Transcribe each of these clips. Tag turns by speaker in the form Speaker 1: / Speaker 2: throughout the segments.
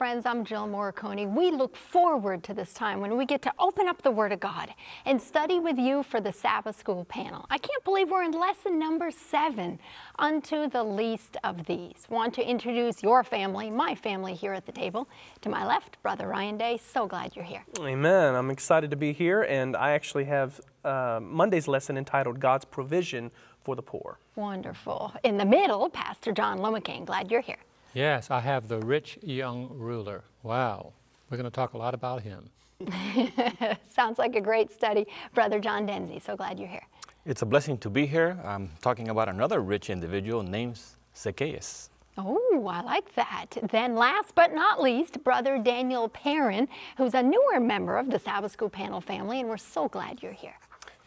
Speaker 1: Friends. I'm Jill Morikone. We look forward to this time when we get to open up the Word of God and study with you for the Sabbath School panel. I can't believe we're in lesson number seven, unto the least of these. Want to introduce your family, my family here at the table. To my left, Brother Ryan Day. So glad you're here.
Speaker 2: Amen. I'm excited to be here, and I actually have uh, Monday's lesson entitled God's Provision for the Poor.
Speaker 1: Wonderful. In the middle, Pastor John Lomacang. Glad you're here.
Speaker 3: Yes, I have the rich young ruler. Wow. We're going to talk a lot about him.
Speaker 1: Sounds like a great study. Brother John Dinzey, so glad you're here.
Speaker 4: It's a blessing to be here. I'm talking about another rich individual named Zacchaeus.
Speaker 1: Oh, I like that. Then last but not least, Brother Daniel Perrin, who's a newer member of the Sabbath School panel family, and we're so glad you're here.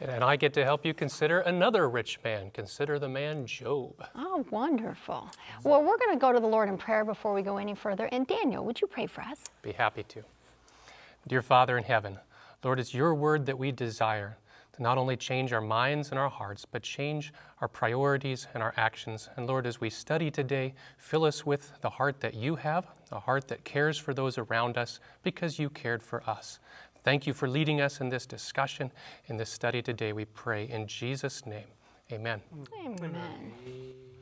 Speaker 5: And I get to help you consider another rich man. Consider the man Job.
Speaker 1: Oh, wonderful. Well, we're going to go to the Lord in prayer before we go any further. And Daniel, would you pray for us?
Speaker 5: Be happy to. Dear Father in heaven, Lord, it's your word that we desire to not only change our minds and our hearts, but change our priorities and our actions. And Lord, as we study today, fill us with the heart that you have, a heart that cares for those around us because you cared for us. Thank you for leading us in this discussion, in this study today. We pray in Jesus' name. Amen.
Speaker 1: Amen. Amen.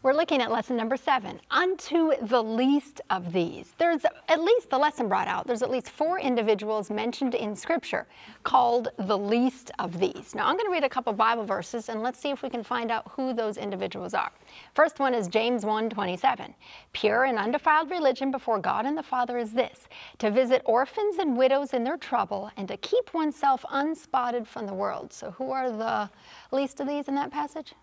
Speaker 1: We're looking at lesson number seven, unto the least of these. There's at least the lesson brought out, there's at least four individuals mentioned in scripture called the least of these. Now I'm going to read a couple Bible verses and let's see if we can find out who those individuals are. First one is James 1:27. Pure and undefiled religion before God and the Father is this, to visit orphans and widows in their trouble and to keep oneself unspotted from the world. So who are the least of these in that passage?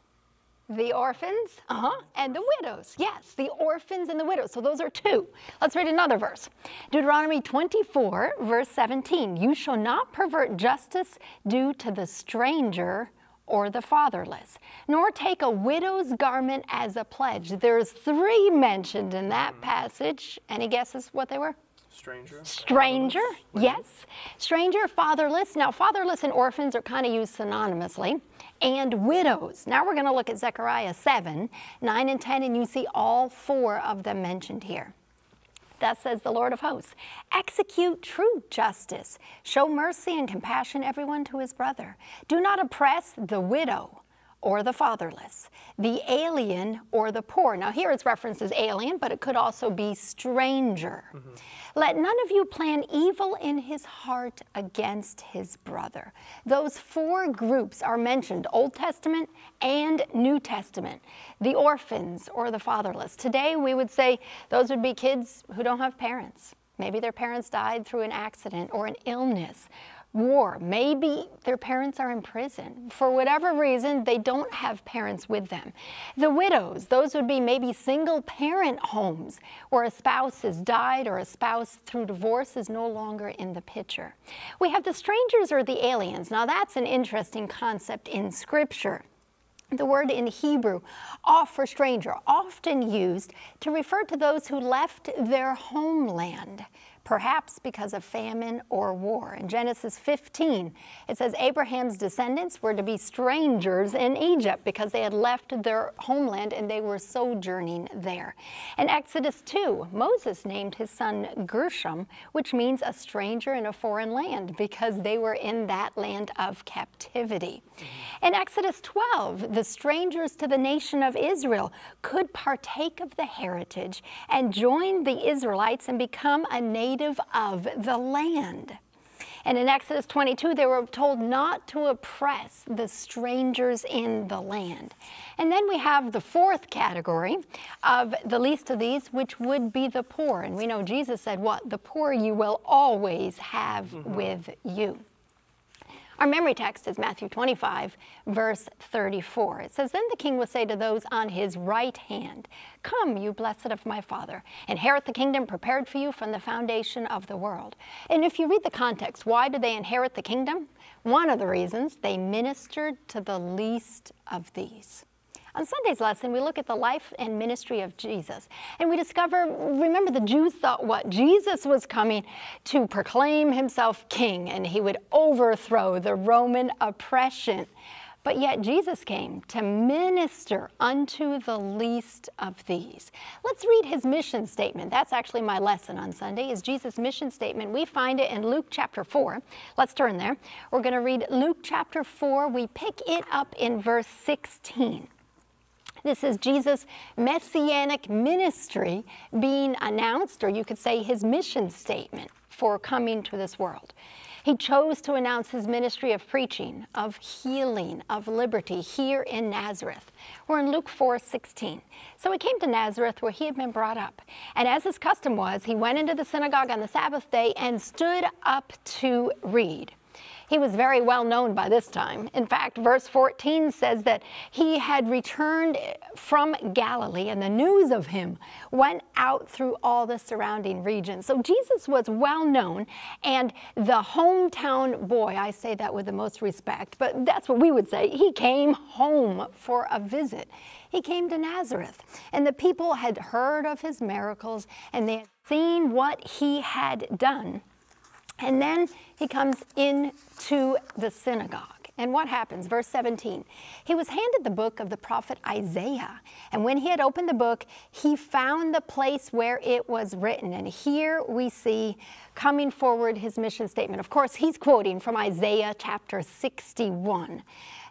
Speaker 1: The orphans, uh-huh, and the widows. Yes, the orphans and the widows. So those are two. Let's read another verse. Deuteronomy 24, verse 17. You shall not pervert justice due to the stranger or the fatherless, nor take a widow's garment as a pledge. There's three mentioned in that passage. Any guesses what they were?
Speaker 2: Stranger.
Speaker 1: Stranger, yes. Stranger, fatherless. Now, fatherless and orphans are kind of used synonymously and widows. Now we're going to look at Zechariah 7, 9 and 10, and you see all four of them mentioned here. Thus says the Lord of hosts, execute true justice, show mercy and compassion everyone to his brother. Do not oppress the widow or the fatherless, the alien or the poor. Now, here it's referenced as alien, but it could also be stranger. Mm-hmm. Let none of you plan evil in his heart against his brother. Those four groups are mentioned Old Testament and New Testament the orphans or the fatherless. Today, we would say those would be kids who don't have parents. Maybe their parents died through an accident or an illness war. Maybe their parents are in prison. For whatever reason, they don't have parents with them. The widows, those would be maybe single parent homes where a spouse has died or a spouse through divorce is no longer in the picture. We have the strangers or the aliens. Now, that's an interesting concept in Scripture. The word in Hebrew, off for stranger, often used to refer to those who left their homeland perhaps because of famine or war. In Genesis 15, it says Abraham's descendants were to be strangers in Egypt because they had left their homeland and they were sojourning there. In Exodus 2, Moses named his son Gershom, which means a stranger in a foreign land because they were in that land of captivity. In Exodus 12, the strangers to the nation of Israel could partake of the heritage and join the Israelites and become a native native of the land. And in Exodus 22, they were told not to oppress the strangers in the land. And then we have the fourth category of the least of these, which would be the poor. And we know Jesus said, What? The poor you will always have mm -hmm. with you. Our memory text is Matthew 25, verse 34. It says, Then the king will say to those on his right hand, Come, you blessed of my Father, inherit the kingdom prepared for you from the foundation of the world. And if you read the context, why did they inherit the kingdom? One of the reasons, they ministered to the least of these. On Sunday's lesson, we look at the life and ministry of Jesus. And we discover, remember, the Jews thought what? Jesus was coming to proclaim himself king and he would overthrow the Roman oppression. But yet Jesus came to minister unto the least of these. Let's read his mission statement. That's actually my lesson on Sunday is Jesus' mission statement. We find it in Luke chapter 4. Let's turn there. We're going to read Luke chapter 4. We pick it up in verse 16. This is Jesus' messianic ministry being announced, or you could say his mission statement for coming to this world. He chose to announce his ministry of preaching, of healing, of liberty here in Nazareth. We're in Luke 4 16. So he came to Nazareth where he had been brought up. And as his custom was, he went into the synagogue on the Sabbath day and stood up to read. He was very well known by this time. In fact, verse 14 says that he had returned from Galilee and the news of him went out through all the surrounding regions. So Jesus was well known and the hometown boy, I say that with the most respect, but that's what we would say. He came home for a visit. He came to Nazareth and the people had heard of his miracles and they had seen what he had done. And then he comes into the synagogue. And what happens? Verse 17. He was handed the book of the prophet Isaiah. And when he had opened the book, he found the place where it was written. And here we see coming forward his mission statement. Of course, he's quoting from Isaiah chapter 61.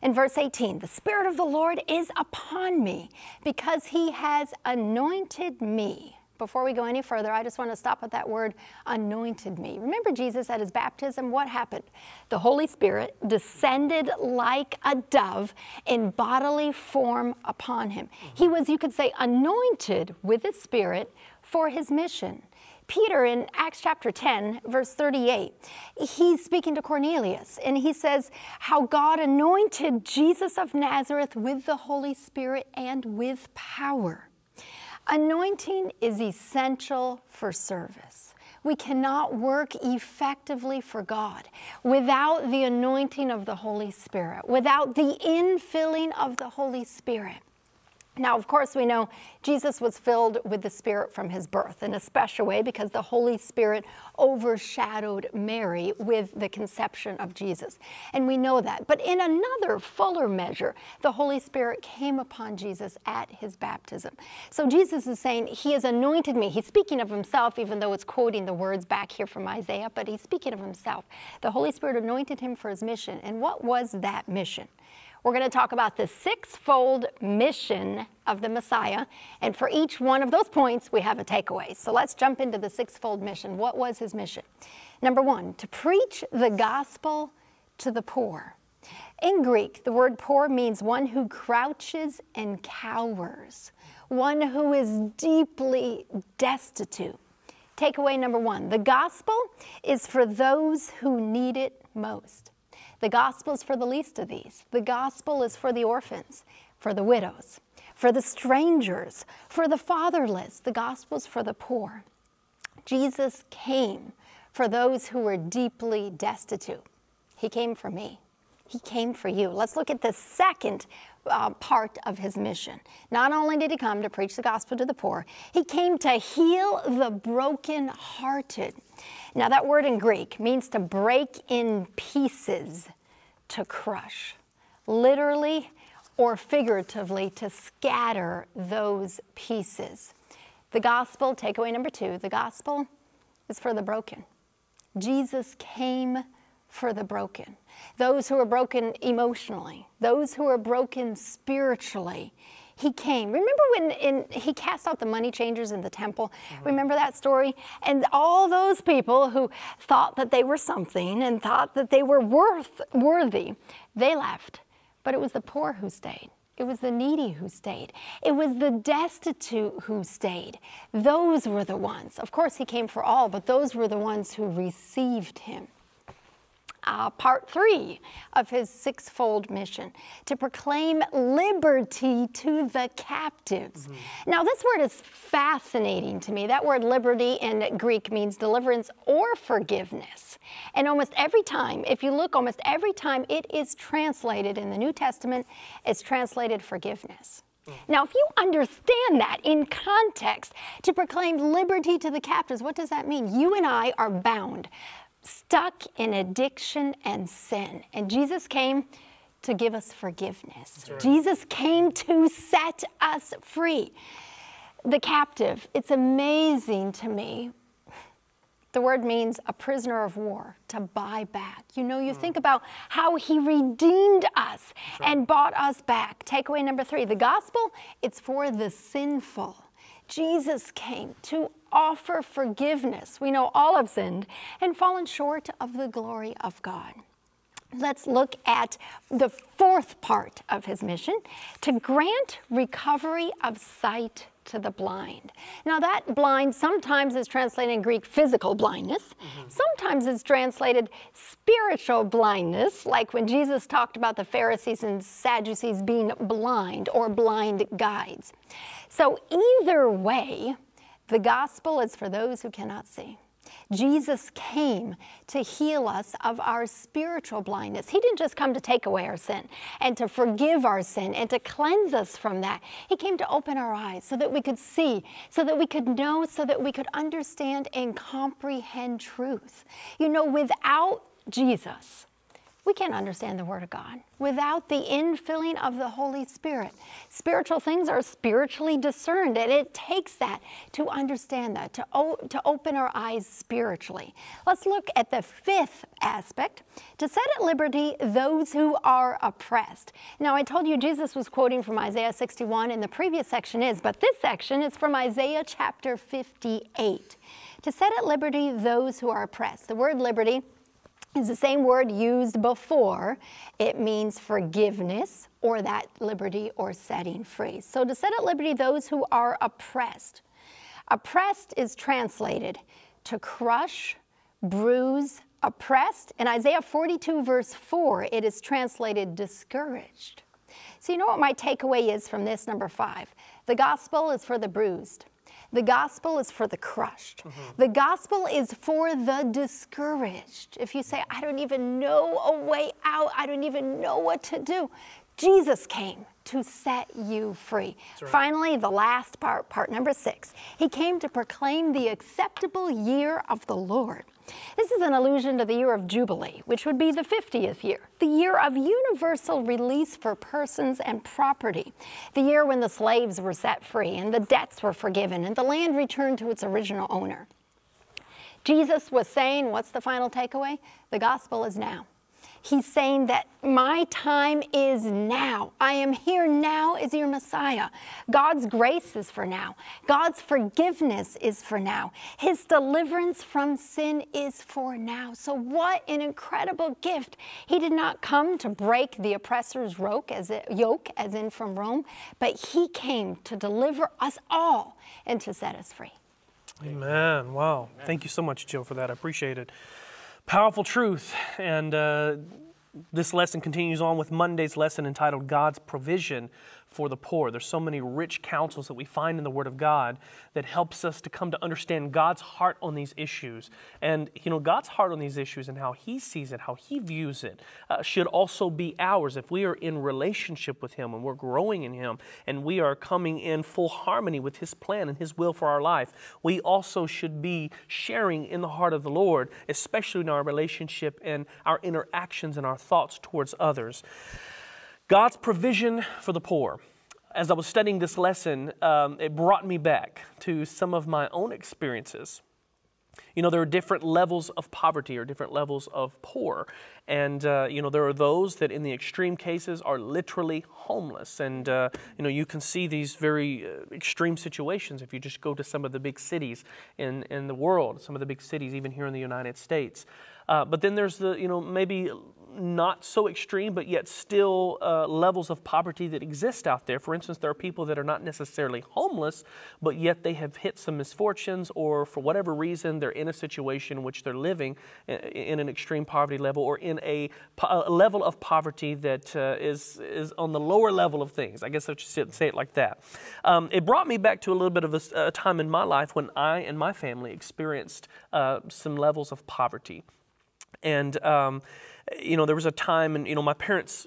Speaker 1: In verse 18, the Spirit of the Lord is upon me because he has anointed me before we go any further, I just want to stop at that word anointed me. Remember Jesus at his baptism? What happened? The Holy Spirit descended like a dove in bodily form upon him. He was, you could say, anointed with the Spirit for his mission. Peter in Acts chapter 10, verse 38, he's speaking to Cornelius and he says how God anointed Jesus of Nazareth with the Holy Spirit and with power. Anointing is essential for service. We cannot work effectively for God without the anointing of the Holy Spirit, without the infilling of the Holy Spirit. Now, of course, we know Jesus was filled with the Spirit from his birth in a special way because the Holy Spirit overshadowed Mary with the conception of Jesus. And we know that. But in another fuller measure, the Holy Spirit came upon Jesus at his baptism. So Jesus is saying, He has anointed me. He's speaking of himself, even though it's quoting the words back here from Isaiah, but he's speaking of himself. The Holy Spirit anointed him for his mission. And what was that mission? We're going to talk about the sixfold mission of the Messiah. And for each one of those points, we have a takeaway. So let's jump into the sixfold mission. What was his mission? Number one, to preach the gospel to the poor. In Greek, the word poor means one who crouches and cowers, one who is deeply destitute. Takeaway number one the gospel is for those who need it most. The gospel is for the least of these. The gospel is for the orphans, for the widows, for the strangers, for the fatherless. The gospel is for the poor. Jesus came for those who were deeply destitute. He came for me. He came for you. Let's look at the second uh, part of his mission. Not only did he come to preach the gospel to the poor, he came to heal the brokenhearted. Now, that word in Greek means to break in pieces, to crush, literally or figuratively, to scatter those pieces. The gospel, takeaway number two, the gospel is for the broken. Jesus came for the broken, those who are broken emotionally, those who are broken spiritually he came. Remember when in, he cast out the money changers in the temple? Mm-hmm. Remember that story? And all those people who thought that they were something and thought that they were worth worthy, they left. But it was the poor who stayed. It was the needy who stayed. It was the destitute who stayed. Those were the ones. Of course, he came for all, but those were the ones who received him uh, part three of his sixfold mission to proclaim liberty to the captives. Mm-hmm. Now, this word is fascinating to me. That word liberty in Greek means deliverance or forgiveness. And almost every time, if you look, almost every time it is translated in the New Testament, it's translated forgiveness. Mm. Now, if you understand that in context, to proclaim liberty to the captives, what does that mean? You and I are bound stuck in addiction and sin. And Jesus came to give us forgiveness. Jesus came to set us free. The captive, it's amazing to me. The word means a prisoner of war, to buy back. You know, you hmm. think about how he redeemed us and bought us back. Takeaway number three the gospel, it's for the sinful. Jesus came to offer forgiveness. We know all have sinned and fallen short of the glory of God. Let's look at the fourth part of his mission to grant recovery of sight to the blind. Now, that blind sometimes is translated in Greek physical blindness, mm-hmm. sometimes it's translated spiritual blindness, like when Jesus talked about the Pharisees and Sadducees being blind or blind guides. So, either way, the gospel is for those who cannot see. Jesus came to heal us of our spiritual blindness. He didn't just come to take away our sin and to forgive our sin and to cleanse us from that. He came to open our eyes so that we could see, so that we could know, so that we could understand and comprehend truth. You know, without Jesus, we can't understand the Word of God without the infilling of the Holy Spirit. Spiritual things are spiritually discerned, and it takes that to understand that, to, to open our eyes spiritually. Let's look at the fifth aspect to set at liberty those who are oppressed. Now, I told you Jesus was quoting from Isaiah 61, and the previous section is, but this section is from Isaiah chapter 58. To set at liberty those who are oppressed. The word liberty is the same word used before. It means forgiveness or that liberty or setting free. So to set at liberty those who are oppressed. Oppressed is translated to crush, bruise, oppressed. In Isaiah 42, verse 4, it is translated discouraged. So, you know what my takeaway is from this, number five? The gospel is for the bruised. The gospel is for the crushed. Mm-hmm. The gospel is for the discouraged. If you say, I don't even know a way out, I don't even know what to do, Jesus came to set you free. Right. Finally, the last part, part number six, he came to proclaim the acceptable year of the Lord. This is an allusion to the year of Jubilee, which would be the 50th year, the year of universal release for persons and property, the year when the slaves were set free and the debts were forgiven and the land returned to its original owner. Jesus was saying, what's the final takeaway? The gospel is now. He's saying that my time is now. I am here now as your Messiah. God's grace is for now. God's forgiveness is for now. His deliverance from sin is for now. So, what an incredible gift. He did not come to break the oppressor's yoke as, yoke, as in from Rome, but He came to deliver us all and to set us free.
Speaker 2: Amen. Wow. Amen. Thank you so much, Jill, for that. I appreciate it. Powerful truth. And uh, this lesson continues on with Monday's lesson entitled God's Provision for the poor. There's so many rich counsels that we find in the Word of God that helps us to come to understand God's heart on these issues. And, you know, God's heart on these issues and how He sees it, how He views it, uh, should also be ours if we are in relationship with Him and we're growing in Him and we are coming in full harmony with His plan and His will for our life. We also should be sharing in the heart of the Lord, especially in our relationship and our interactions and our thoughts towards others. God's provision for the poor. As I was studying this lesson, um, it brought me back to some of my own experiences. You know, there are different levels of poverty or different levels of poor. And, uh, you know, there are those that in the extreme cases are literally homeless. And, uh, you know, you can see these very uh, extreme situations if you just go to some of the big cities in, in the world, some of the big cities, even here in the United States. Uh, but then there's the, you know, maybe not so extreme, but yet still uh, levels of poverty that exist out there. For instance, there are people that are not necessarily homeless, but yet they have hit some misfortunes, or for whatever reason, they're in a situation in which they're living in an extreme poverty level or in a, a level of poverty that uh, is is on the lower level of things. I guess I should say it like that. Um, it brought me back to a little bit of a, a, time in my life when I and my family experienced uh, some levels of poverty. And um, you know, there was a time, and you know, my parents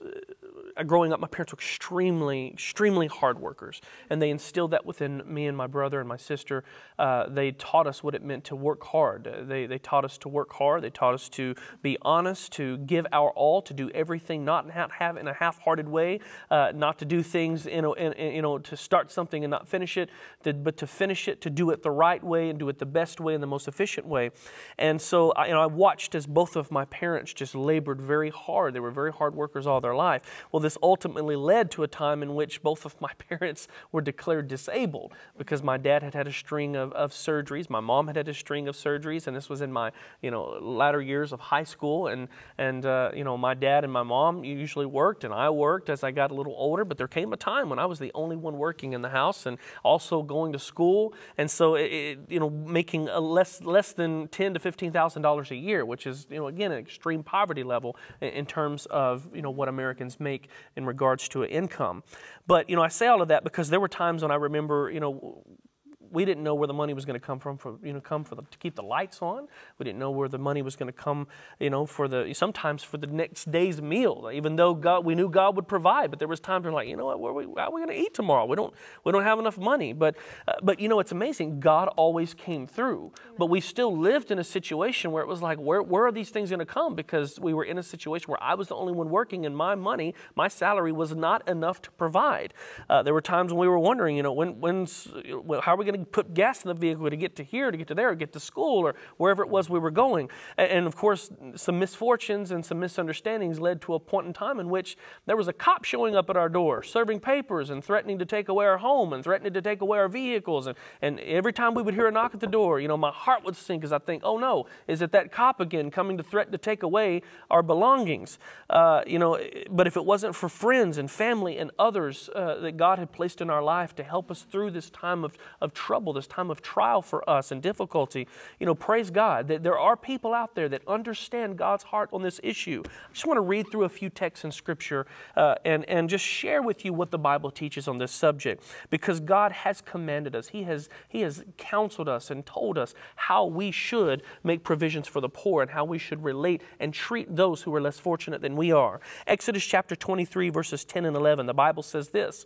Speaker 2: growing up, my parents were extremely, extremely hard workers, and they instilled that within me and my brother and my sister. Uh, they taught us what it meant to work hard. Uh, they, they taught us to work hard. They taught us to be honest, to give our all, to do everything not have in a half-hearted way, uh, not to do things, in a, in, you know, to start something and not finish it, to, but to finish it, to do it the right way and do it the best way and the most efficient way. And so, you know, I watched as both of my parents just labored very hard. They were very hard workers all their life. Well, this ultimately led to a time in which both of my parents were declared disabled because my dad had had a string of, of surgeries. My mom had had a string of surgeries, and this was in my you know latter years of high school. And and uh, you know my dad and my mom usually worked, and I worked as I got a little older. But there came a time when I was the only one working in the house, and also going to school, and so it, you know making a less less than ten to fifteen thousand dollars a year, which is you know again an extreme poverty level in, in terms of you know what Americans make in regards to income. But you know, I say all of that because there were times when I remember, you know, we didn't know where the money was going to come from for you know come for the, to keep the lights on. We didn't know where the money was going to come you know for the sometimes for the next day's meal. Even though God we knew God would provide, but there was times where like you know what, where we, how are we going to eat tomorrow? We don't we don't have enough money. But uh, but you know it's amazing. God always came through. But we still lived in a situation where it was like where where are these things going to come? Because we were in a situation where I was the only one working, and my money, my salary was not enough to provide. Uh, there were times when we were wondering, you know, when when's how are we going to put gas in the vehicle to get to here, to get to there, get to school, or wherever it was we were going. And, and, of course, some misfortunes and some misunderstandings led to a point in time in which there was a cop showing up at our door, serving papers and threatening to take away our home and threatening to take away our vehicles. And, and every time we would hear a knock at the door, you know, my heart would sink as I think, oh no, is it that cop again coming to threaten to take away our belongings? Uh, you know, but if it wasn't for friends and family and others uh, that God had placed in our life to help us through this time of, of trouble, this time of trial for us and difficulty, you know, praise God that there are people out there that understand God's heart on this issue. I just want to read through a few texts in Scripture uh, and, and just share with you what the Bible teaches on this subject because God has commanded us. He has, he has counseled us and told us how we should make provisions for the poor and how we should relate and treat those who are less fortunate than we are. Exodus chapter 23, verses 10 and 11, the Bible says this.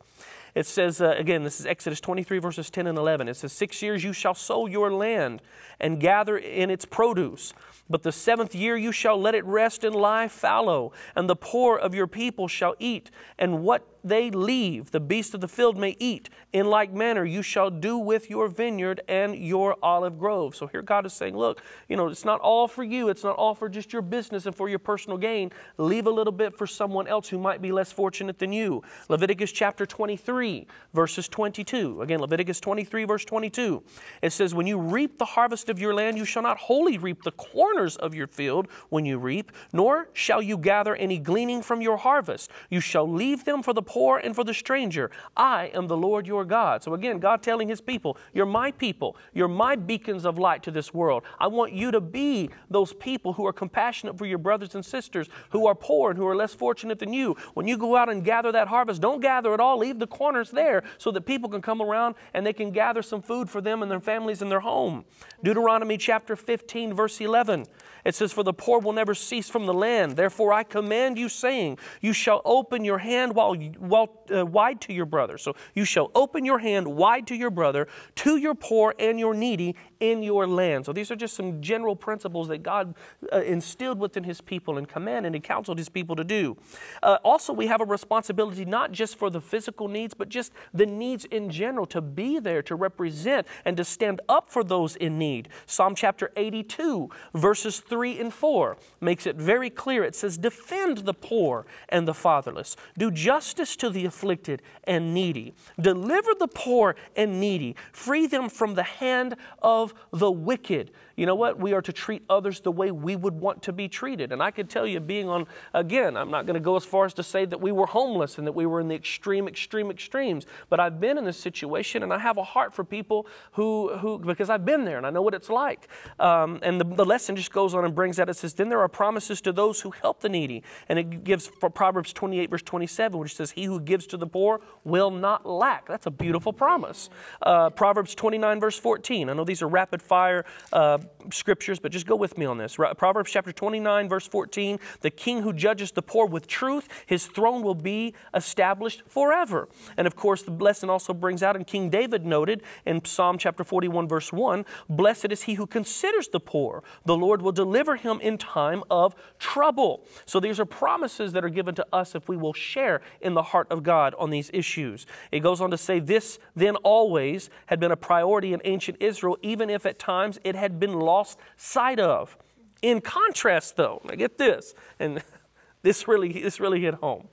Speaker 2: It says, uh, again, this is Exodus 23, verses 10 and 11. It says, Six years you shall sow your land and gather in its produce. But the seventh year you shall let it rest and lie fallow, and the poor of your people shall eat, and what they leave, the beasts of the field may eat. In like manner, you shall do with your vineyard and your olive grove. So here God is saying, look, you know, it's not all for you. It's not all for just your business and for your personal gain. Leave a little bit for someone else who might be less fortunate than you. Leviticus chapter 23, verses 22. Again, Leviticus 23, verse 22. It says, When you reap the harvest of your land, you shall not wholly reap the corners of your field when you reap, nor shall you gather any gleaning from your harvest. You shall leave them for the poor and for the stranger. I am the Lord your God. So again, God telling his people, You're my people. You're my beacons of light to this world. I want you to be those people who are compassionate for your brothers and sisters who are poor and who are less fortunate than you. When you go out and gather that harvest, don't gather it all. Leave the corners there so that people can come around and they can gather some food for them and their families in their home. Deuteronomy chapter 15, verse 11. It says, For the poor will never cease from the land. Therefore I command you, saying, You shall open your hand while, while uh, wide to your brother. So you shall open your hand wide to your brother, to your poor and your needy in your land. So these are just some general principles that God uh, instilled within his people and commanded and counseled his people to do. Uh, also, we have a responsibility not just for the physical needs, but just the needs in general to be there, to represent, and to stand up for those in need. Psalm chapter 82, verses 3 and 4 makes it very clear. It says, Defend the poor and the fatherless, do justice to the afflicted and needy, deliver the poor and needy, free them from the hand of the wicked you know what? We are to treat others the way we would want to be treated. And I could tell you, being on, again, I'm not going to go as far as to say that we were homeless and that we were in the extreme, extreme extremes, but I've been in this situation and I have a heart for people who, who because I've been there and I know what it's like. Um, and the, the lesson just goes on and brings out, it says, Then there are promises to those who help the needy. And it gives Proverbs 28, verse 27, which says, He he who gives to the poor will not lack. That's a beautiful promise. Uh, Proverbs 29, verse 14. I know these are rapid fire uh, scriptures, but just go with me on this. Proverbs chapter 29, verse 14. The king who judges the poor with truth, his throne will be established forever. And of course, the lesson also brings out, and King David noted in Psalm chapter 41, verse 1 Blessed is he who considers the poor. The Lord will deliver him in time of trouble. So these are promises that are given to us if we will share in the heart of God on these issues. It goes on to say, This then always had been a priority in ancient Israel, even if at times it had been lost sight of. In contrast, though, I get this, and this really, this really hit home.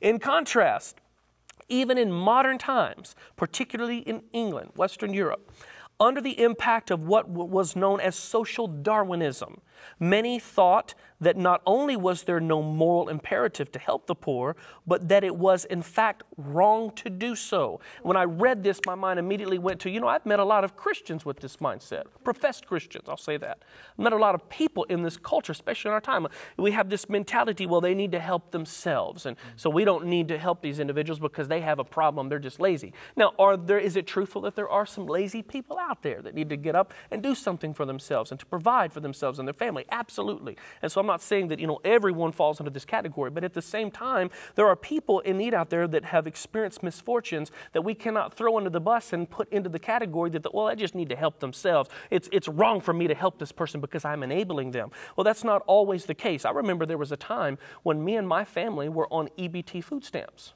Speaker 2: In contrast, even in modern times, particularly in England, Western Europe, under the impact of what was known as social Darwinism, Many thought that not only was there no moral imperative to help the poor, but that it was in fact wrong to do so. When I read this, my mind immediately went to, you know, I've met a lot of Christians with this mindset, professed Christians, I'll say that. I've met a lot of people in this culture, especially in our time. We have this mentality, well, they need to help themselves. And so we don't need to help these individuals because they have a problem, they're just lazy. Now, are there, is it truthful that there are some lazy people out there that need to get up and do something for themselves and to provide for themselves and their family? Family, absolutely. And so I'm not saying that, you know, everyone falls into this category, but at the same time, there are people in need out there that have experienced misfortunes that we cannot throw under the bus and put into the category that, well, I just need to help themselves. It's, it's wrong for me to help this person because I'm enabling them. Well, that's not always the case. I remember there was a time when me and my family were on EBT food stamps.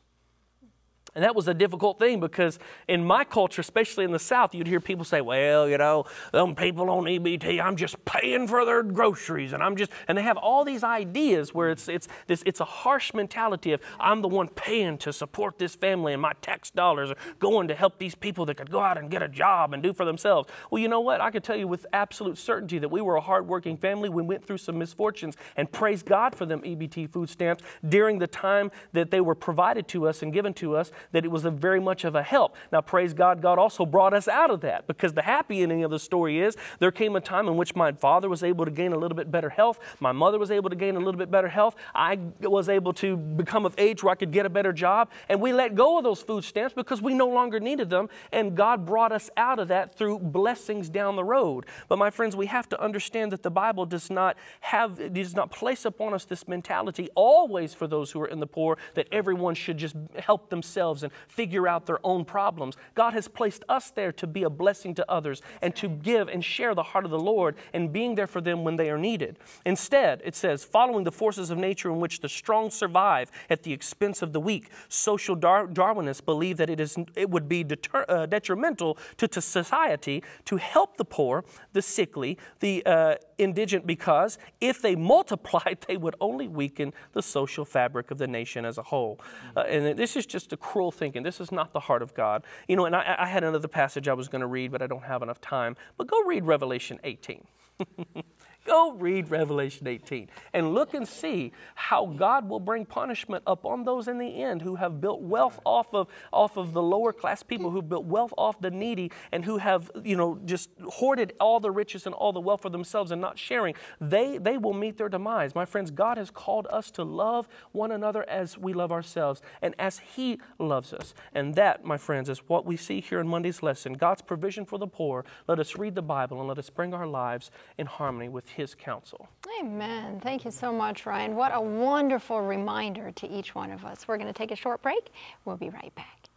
Speaker 2: And that was a difficult thing because in my culture, especially in the South, you'd hear people say, well, you know, them people on EBT, I'm just paying for their groceries. And I'm just, and they have all these ideas where it's, it's, this, it's a harsh mentality of I'm the one paying to support this family and my tax dollars are going to help these people that could go out and get a job and do for themselves. Well, you know what? I can tell you with absolute certainty that we were a hardworking family. We went through some misfortunes and praise God for them EBT food stamps during the time that they were provided to us and given to us that it was a very much of a help. Now, praise God, God also brought us out of that because the happy ending of the story is there came a time in which my father was able to gain a little bit better health. My mother was able to gain a little bit better health. I was able to become of age where I could get a better job. And we let go of those food stamps because we no longer needed them. And God brought us out of that through blessings down the road. But my friends, we have to understand that the Bible does not have, does not place upon us this mentality always for those who are in the poor that everyone should just help themselves themselves and figure out their own problems. God has placed us there to be a blessing to others and to give and share the heart of the Lord and being there for them when they are needed. Instead, it says, following the forces of nature in which the strong survive at the expense of the weak, social Dar- Darwinists believe that it, is, it would be deter- uh, detrimental to, to society to help the poor, the sickly, the uh, indigent, because if they multiplied, they would only weaken the social fabric of the nation as a whole. Uh, and this is just a cruel thinking. This is not the heart of God. You know, and I, I had another passage I was going to read, but I don't have enough time. But go read Revelation 18. Go read Revelation 18 and look and see how God will bring punishment upon those in the end who have built wealth off of, off of the lower class people, who built wealth off the needy, and who have, you know, just hoarded all the riches and all the wealth for themselves and not sharing. They, they will meet their demise. My friends, God has called us to love one another as we love ourselves and as He loves us. And that, my friends, is what we see here in Monday's lesson God's provision for the poor. Let us read the Bible and let us bring our lives in harmony with his counsel.
Speaker 1: Amen. Thank you so much, Ryan. What a wonderful reminder to each one of us. We're going to take a short break. We'll be right back.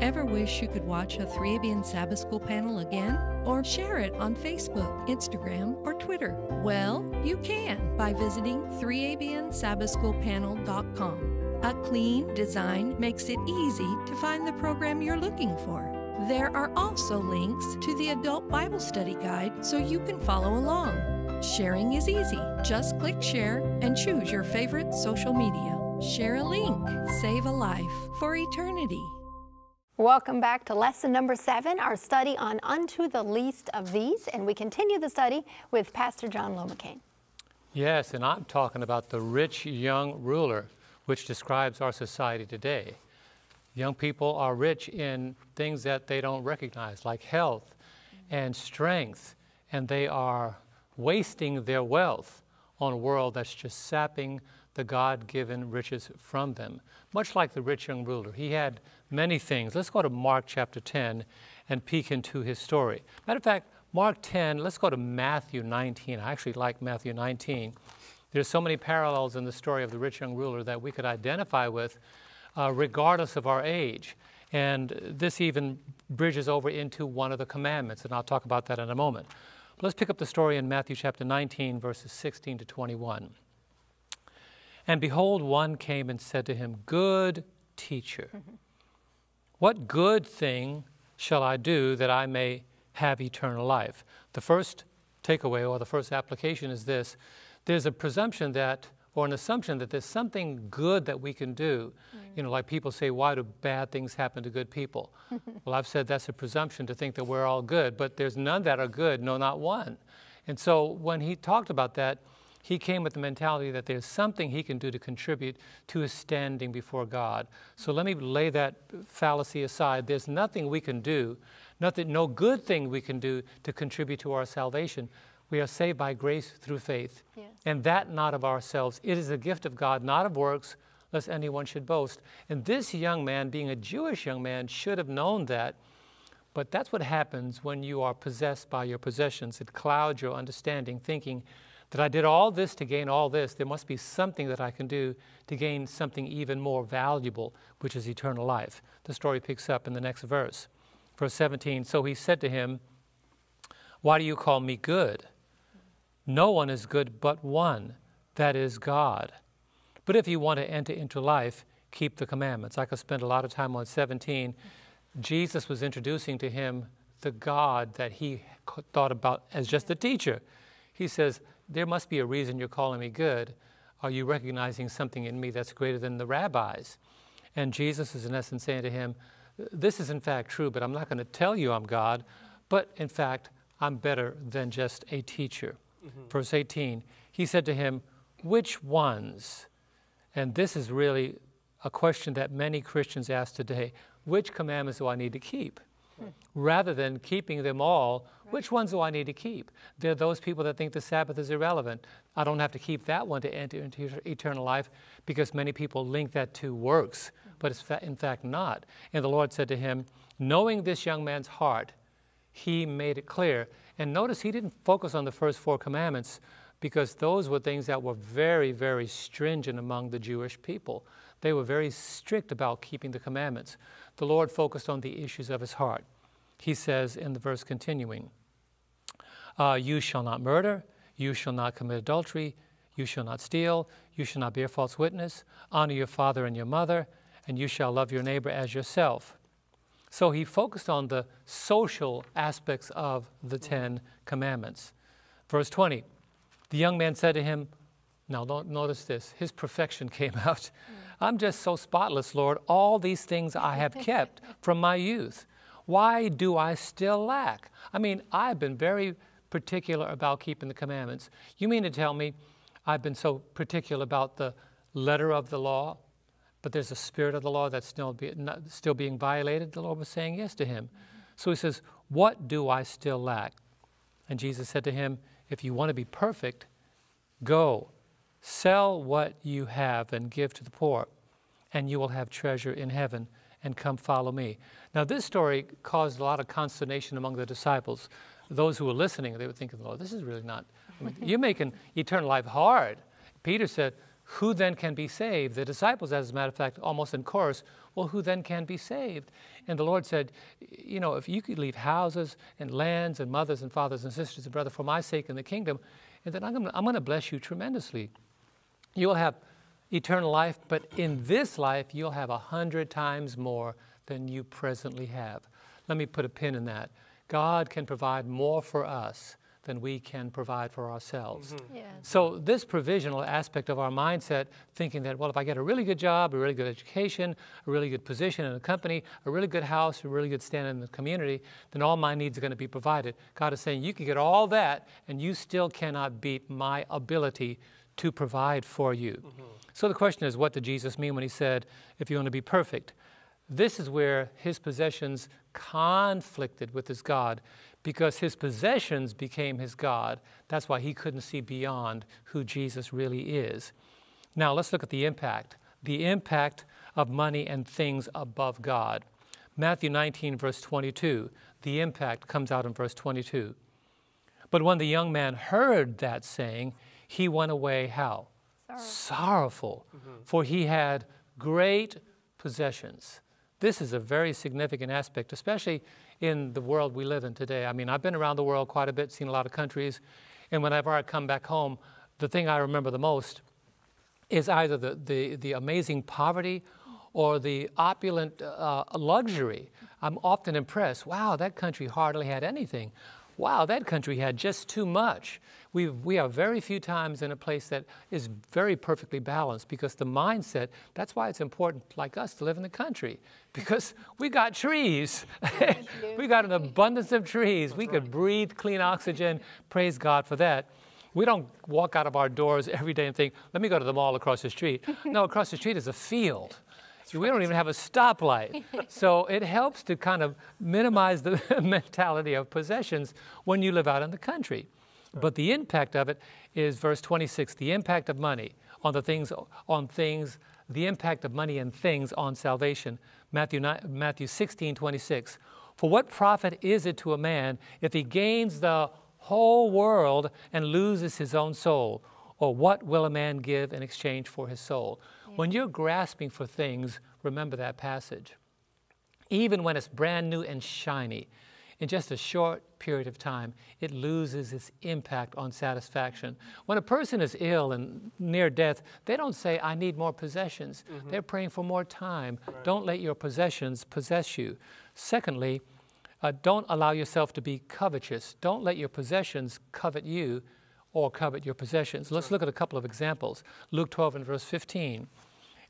Speaker 6: Ever wish you could watch a 3ABN Sabbath School panel again? Or share it on Facebook, Instagram, or Twitter? Well, you can by visiting 3abnsabbathschoolpanel.com. A clean design makes it easy to find the program you're looking for. There are also links to the Adult Bible Study Guide so you can follow along. Sharing is easy. Just click share and choose your favorite social media. Share a link, save a life for eternity.
Speaker 1: Welcome back to lesson number seven, our study on Unto the Least of These, and we continue the study with Pastor John Lomacang.
Speaker 3: Yes, and I'm talking about the rich young ruler, which describes our society today. Young people are rich in things that they don't recognize, like health and strength, and they are wasting their wealth on a world that's just sapping the God given riches from them. Much like the rich young ruler, he had many things. Let's go to Mark chapter 10 and peek into his story. Matter of fact, Mark 10, let's go to Matthew 19. I actually like Matthew 19. There's so many parallels in the story of the rich young ruler that we could identify with uh, regardless of our age. And this even bridges over into one of the commandments, and I'll talk about that in a moment. But let's pick up the story in Matthew chapter 19, verses 16 to 21. And behold, one came and said to him, Good teacher, what good thing shall I do that I may have eternal life? The first takeaway or the first application is this there's a presumption that or an assumption that there's something good that we can do. Mm. You know, like people say, why do bad things happen to good people? well, I've said that's a presumption to think that we're all good, but there's none that are good, no, not one. And so when he talked about that, he came with the mentality that there's something he can do to contribute to his standing before God. So let me lay that fallacy aside. There's nothing we can do, nothing, no good thing we can do to contribute to our salvation. We are saved by grace through faith, yes. and that not of ourselves. It is a gift of God, not of works, lest anyone should boast. And this young man, being a Jewish young man, should have known that. But that's what happens when you are possessed by your possessions. It clouds your understanding, thinking that I did all this to gain all this. There must be something that I can do to gain something even more valuable, which is eternal life. The story picks up in the next verse. Verse 17 So he said to him, Why do you call me good? No one is good but one, that is God. But if you want to enter into life, keep the commandments. I could spend a lot of time on 17. Jesus was introducing to him the God that he thought about as just a teacher. He says, There must be a reason you're calling me good. Are you recognizing something in me that's greater than the rabbis? And Jesus is, in essence, saying to him, This is in fact true, but I'm not going to tell you I'm God, but in fact, I'm better than just a teacher. Mm-hmm. Verse 18, he said to him, Which ones? And this is really a question that many Christians ask today. Which commandments do I need to keep? Hmm. Rather than keeping them all, right. which ones do I need to keep? There are those people that think the Sabbath is irrelevant. I don't have to keep that one to enter into eternal life because many people link that to works, but it's in fact not. And the Lord said to him, Knowing this young man's heart, he made it clear and notice he didn't focus on the first four commandments because those were things that were very, very stringent among the Jewish people. They were very strict about keeping the commandments. The Lord focused on the issues of his heart. He says in the verse continuing, uh, You shall not murder, you shall not commit adultery, you shall not steal, you shall not bear false witness, honor your father and your mother, and you shall love your neighbor as yourself. So he focused on the social aspects of the Ten Commandments. Verse 20 The young man said to him, Now don't notice this, his perfection came out. I'm just so spotless, Lord. All these things I have kept from my youth. Why do I still lack? I mean, I've been very particular about keeping the commandments. You mean to tell me I've been so particular about the letter of the law, but there's a spirit of the law that's still, be, not, still being violated, the Lord was saying yes to him. Mm-hmm. So he says, What do I still lack? And Jesus said to him, If you want to be perfect, go, sell what you have and give to the poor, and you will have treasure in heaven, and come follow me. Now, this story caused a lot of consternation among the disciples. Those who were listening, they were thinking, Lord, this is really not, I mean, you're making eternal life hard. Peter said, who then can be saved? The disciples, as a matter of fact, almost in chorus, well, who then can be saved? And the Lord said, you know, if you could leave houses and lands and mothers and fathers and sisters and brothers for my sake in the kingdom, and then I'm going I'm to bless you tremendously. You will have eternal life, but in this life, you'll have a hundred times more than you presently have. Let me put a pin in that. God can provide more for us than we can provide for ourselves. Mm-hmm. Yeah. So, this provisional aspect of our mindset, thinking that, well, if I get a really good job, a really good education, a really good position in a company, a really good house, a really good stand in the community, then all my needs are going to be provided. God is saying, you can get all that, and you still cannot beat my ability to provide for you. Mm-hmm. So, the question is, what did Jesus mean when he said, if you want to be perfect? This is where his possessions conflicted with his God because his possessions became his God. That's why he couldn't see beyond who Jesus really is. Now, let's look at the impact the impact of money and things above God. Matthew 19, verse 22, the impact comes out in verse 22. But when the young man heard that saying, he went away how? Sorrowful, Sorrowful mm-hmm. for he had great possessions. This is a very significant aspect, especially in the world we live in today. I mean, I've been around the world quite a bit, seen a lot of countries, and whenever I come back home, the thing I remember the most is either the, the, the amazing poverty or the opulent uh, luxury. I'm often impressed. Wow, that country hardly had anything. Wow, that country had just too much. We, we are very few times in a place that is very perfectly balanced because the mindset, that's why it's important, like us, to live in the country because we got trees. we got an abundance of trees. That's we right. could breathe clean oxygen. Praise God for that. We don't walk out of our doors every day and think, let me go to the mall across the street. no, across the street is a field. We don't even have a stoplight. so it helps to kind of minimize the mentality of possessions when you live out in the country. But the impact of it is verse 26, the impact of money on the things on things, the impact of money and things on salvation. Matthew, Matthew 16, 26. For what profit is it to a man if he gains the whole world and loses his own soul? Or what will a man give in exchange for his soul? Yeah. When you're grasping for things, remember that passage. Even when it's brand new and shiny, in just a short period of time, it loses its impact on satisfaction. When a person is ill and near death, they don't say, I need more possessions. Mm-hmm. They're praying for more time. Right. Don't let your possessions possess you. Secondly, uh, don't allow yourself to be covetous. Don't let your possessions covet you or covet your possessions. Let's look at a couple of examples. Luke 12 and verse 15.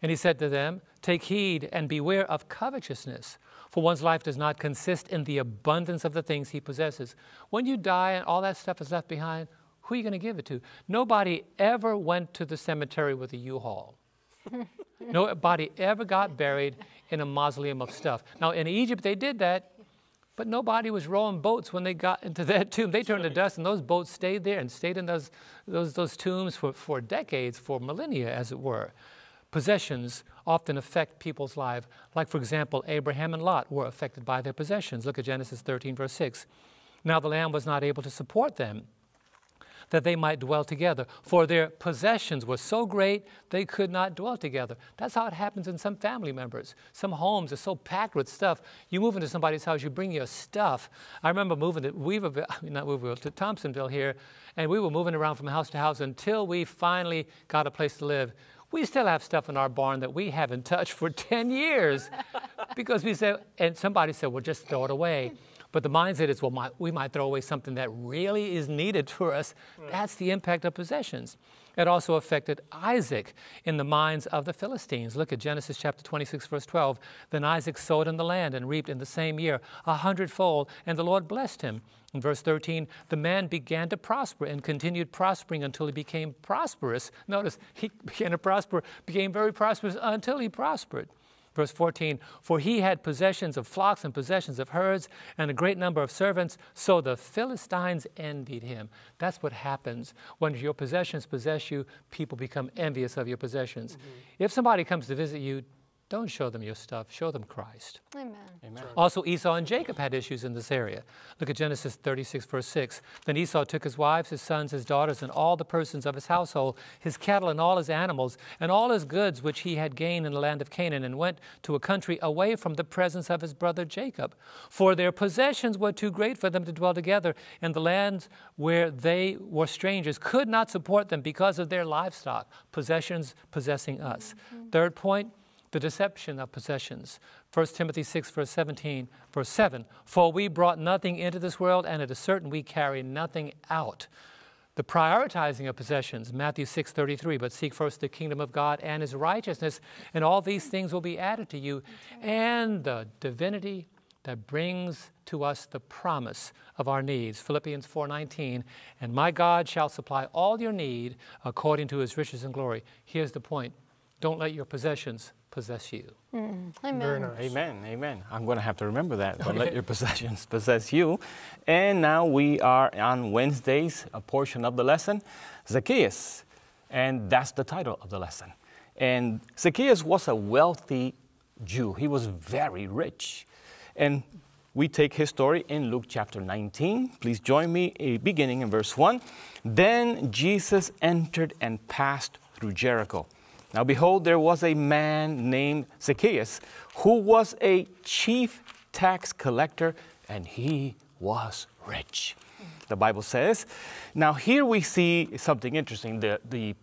Speaker 3: And he said to them, Take heed and beware of covetousness, for one's life does not consist in the abundance of the things he possesses. When you die and all that stuff is left behind, who are you going to give it to? Nobody ever went to the cemetery with a U-Haul. Nobody ever got buried in a mausoleum of stuff. Now, in Egypt, they did that but nobody was rowing boats when they got into that tomb. They turned to dust, and those boats stayed there and stayed in those, those, those tombs for, for decades, for millennia, as it were. Possessions often affect people's lives. Like, for example, Abraham and Lot were affected by their possessions. Look at Genesis 13, verse 6. Now the land was not able to support them that they might dwell together. For their possessions were so great they could not dwell together. That's how it happens in some family members. Some homes are so packed with stuff. You move into somebody's house, you bring your stuff. I remember moving to Weaverville, not Weaverville, to Thompsonville here, and we were moving around from house to house until we finally got a place to live. We still have stuff in our barn that we haven't touched for 10 years because we said, and somebody said, well, just throw it away. But the mindset is, well, we might throw away something that really is needed for us. Right. That's the impact of possessions. It also affected Isaac in the minds of the Philistines. Look at Genesis chapter 26, verse 12. Then Isaac sowed in the land and reaped in the same year a hundredfold, and the Lord blessed him. In verse 13, the man began to prosper and continued prospering until he became prosperous. Notice, he began to prosper, became very prosperous until he prospered. Verse 14, for he had possessions of flocks and possessions of herds and a great number of servants, so the Philistines envied him. That's what happens when your possessions possess you, people become envious of your possessions. Mm-hmm. If somebody comes to visit you, don't show them your stuff, show them Christ.
Speaker 1: Amen.
Speaker 3: Amen. Also, Esau and Jacob had issues in this area. Look at Genesis 36, verse 6. Then Esau took his wives, his sons, his daughters, and all the persons of his household, his cattle and all his animals, and all his goods which he had gained in the land of Canaan, and went to a country away from the presence of his brother Jacob. For their possessions were too great for them to dwell together, and the lands where they were strangers could not support them because of their livestock, possessions possessing us. Mm-hmm. Third point, the deception of possessions. 1 Timothy 6, verse 17, verse 7 For we brought nothing into this world, and it is certain we carry nothing out. The prioritizing of possessions, Matthew 6, 33, but seek first the kingdom of God and his righteousness, and all these things will be added to you. And the divinity that brings to us the promise of our needs. Philippians 4:19, and my God shall supply all your need according to his riches and glory. Here's the point. Don't let your possessions possess you.
Speaker 1: Amen.
Speaker 2: Nice.
Speaker 4: Amen, amen. I'm going to have to remember that. Don't let your possessions possess you. And now we are on Wednesday's a portion of the lesson, Zacchaeus. And that's the title of the lesson. And Zacchaeus was a wealthy Jew, he was very rich. And we take his story in Luke chapter 19. Please join me eh, beginning in verse 1. Then Jesus entered and passed through Jericho. Now, behold, there was a man named Zacchaeus who was a chief tax collector, and he was rich. The Bible says. Now, here we see something interesting. The, the,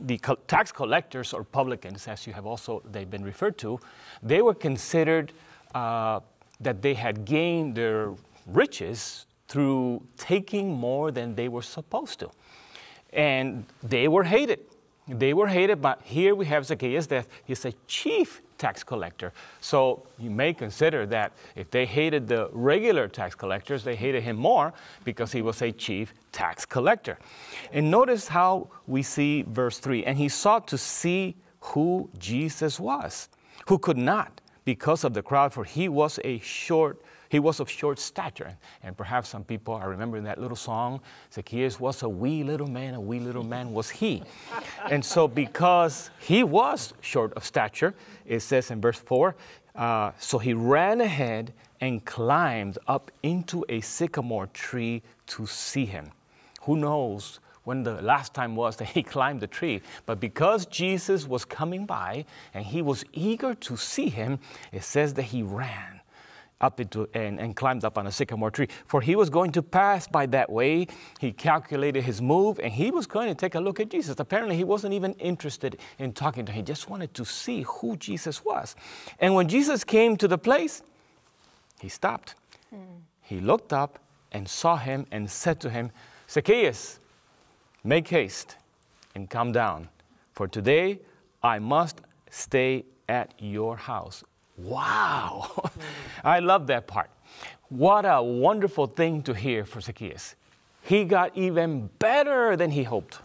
Speaker 4: the tax collectors or publicans, as you have also they've been referred to, they were considered uh, that they had gained their riches through taking more than they were supposed to. And they were hated. They were hated, but here we have Zacchaeus that he's a chief tax collector. So you may consider that if they hated the regular tax collectors, they hated him more because he was a chief tax collector. And notice how we see verse 3 and he sought to see who Jesus was, who could not because of the crowd, for he was a short he was of short stature. And perhaps some people are remembering that little song Zacchaeus was a wee little man, a wee little man was he. and so, because he was short of stature, it says in verse 4 uh, so he ran ahead and climbed up into a sycamore tree to see him. Who knows when the last time was that he climbed the tree. But because Jesus was coming by and he was eager to see him, it says that he ran up into and, and climbed up on a sycamore tree. For he was going to pass by that way. He calculated his move and he was going to take a look at Jesus. Apparently, he wasn't even interested in talking to him. He just wanted to see who Jesus was. And when Jesus came to the place, he stopped. Hmm. He looked up and saw him and said to him, Zacchaeus, make haste and come down, for today I must stay at your house. Wow! I love that part. What a wonderful thing to hear for Zacchaeus. He got even better than he hoped.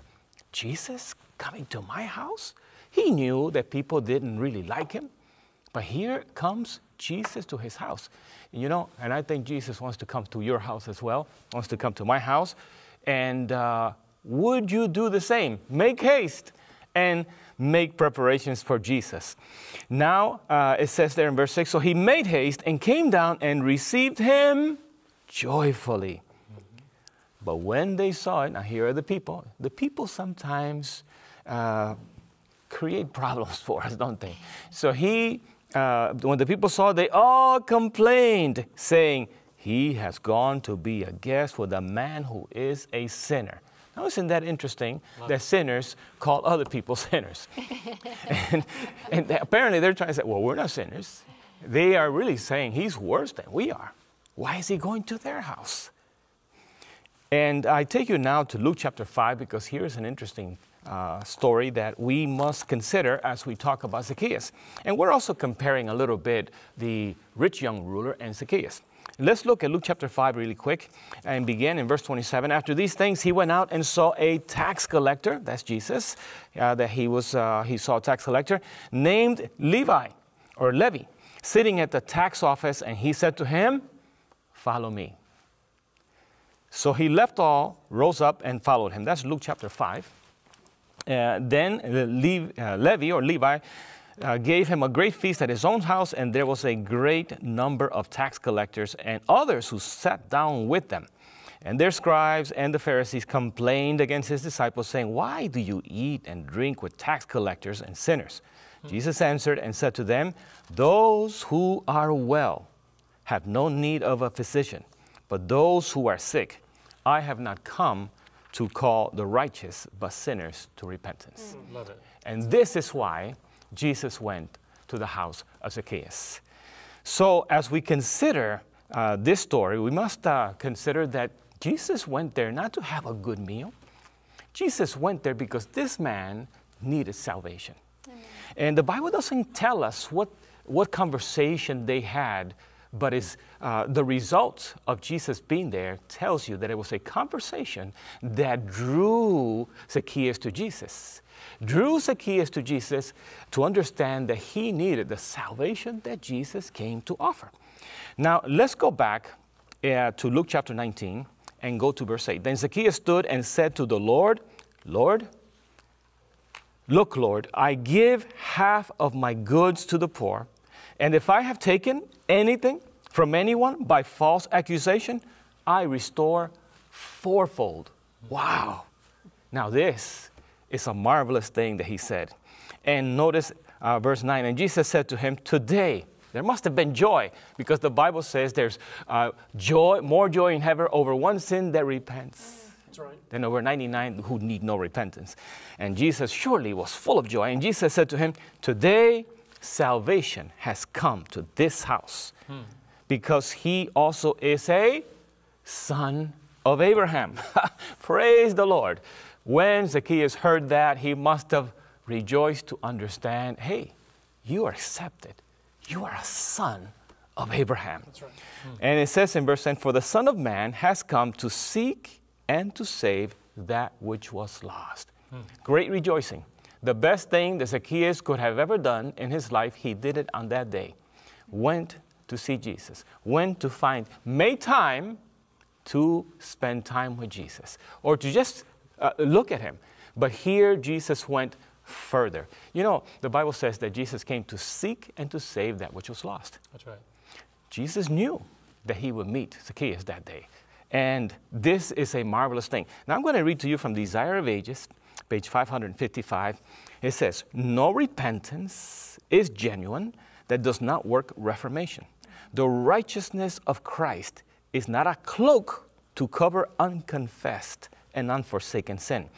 Speaker 4: Jesus coming to my house? He knew that people didn't really like him, but here comes Jesus to his house. You know, and I think Jesus wants to come to your house as well, wants to come to my house. And uh, would you do the same? Make haste and make preparations for Jesus. Now, uh, it says there in verse 6 so he made haste and came down and received him joyfully. But when they saw it, now here are the people. The people sometimes uh, create problems for us, don't they? So he, uh, when the people saw, they all complained, saying, He has gone to be a guest with a man who is a sinner. Now, isn't that interesting that sinners call other people sinners? and, and apparently they're trying to say, well, we're not sinners. They are really saying he's worse than we are. Why is he going to their house? And I take you now to Luke chapter 5 because here's an interesting uh, story that we must consider as we talk about Zacchaeus. And we're also comparing a little bit the rich young ruler and Zacchaeus. Let's look at Luke chapter 5 really quick and begin in verse 27. After these things, he went out and saw a tax collector, that's Jesus, uh, that he, was, uh, he saw a tax collector, named Levi or Levi, sitting at the tax office, and he said to him, Follow me. So he left all, rose up, and followed him. That's Luke chapter 5. Uh, then uh, uh, Levi or Levi uh, gave him a great feast at his own house, and there was a great number of tax collectors and others who sat down with them. And their scribes and the Pharisees complained against his disciples, saying, Why do you eat and drink with tax collectors and sinners? Hmm. Jesus answered and said to them, Those who are well have no need of a physician, but those who are sick. I have not come to call the righteous, but sinners to repentance.
Speaker 3: Mm. Love it.
Speaker 4: And this is why Jesus went to the house of Zacchaeus. So, as we consider uh, this story, we must uh, consider that Jesus went there not to have a good meal. Jesus went there because this man needed salvation. Amen. And the Bible doesn't tell us what, what conversation they had but it's, uh, the result of Jesus being there tells you that it was a conversation that drew Zacchaeus to Jesus. Drew Zacchaeus to Jesus to understand that he needed the salvation that Jesus came to offer. Now, let's go back uh, to Luke chapter 19 and go to verse 8. Then Zacchaeus stood and said to the Lord, Lord, Look, Lord, I give half of my goods to the poor, and if I have taken anything from anyone by false accusation, I restore fourfold. Wow. Now, this is a marvelous thing that he said. And notice uh, verse 9 And Jesus said to him, Today, there must have been joy because the Bible says there's uh, joy, more joy in heaven over one sin that repents right. than over 99 who need no repentance. And Jesus surely was full of joy. And Jesus said to him, Today salvation has come to this house hmm. because he also is a son of Abraham. Praise the Lord. When Zacchaeus heard that, he must have rejoiced to understand hey, you are accepted. You are a son of Abraham. Right. Hmm. And it says in verse 10 For the Son of Man has come to seek and to save that which was lost. Hmm. Great rejoicing. The best thing that Zacchaeus could have ever done in his life, he did it on that day. Went to see Jesus, went to find, made time to spend time with Jesus or to just uh, look at him. But here Jesus went further. You know, the Bible says that Jesus came to seek and to save that which was lost.
Speaker 5: That's right.
Speaker 4: Jesus knew that he would meet Zacchaeus that day. And this is a marvelous thing. Now I'm going to read to you from Desire of Ages, page 555. It says, No repentance is genuine that does not work reformation. The righteousness of Christ is not a cloak to cover unconfessed and unforsaken sin.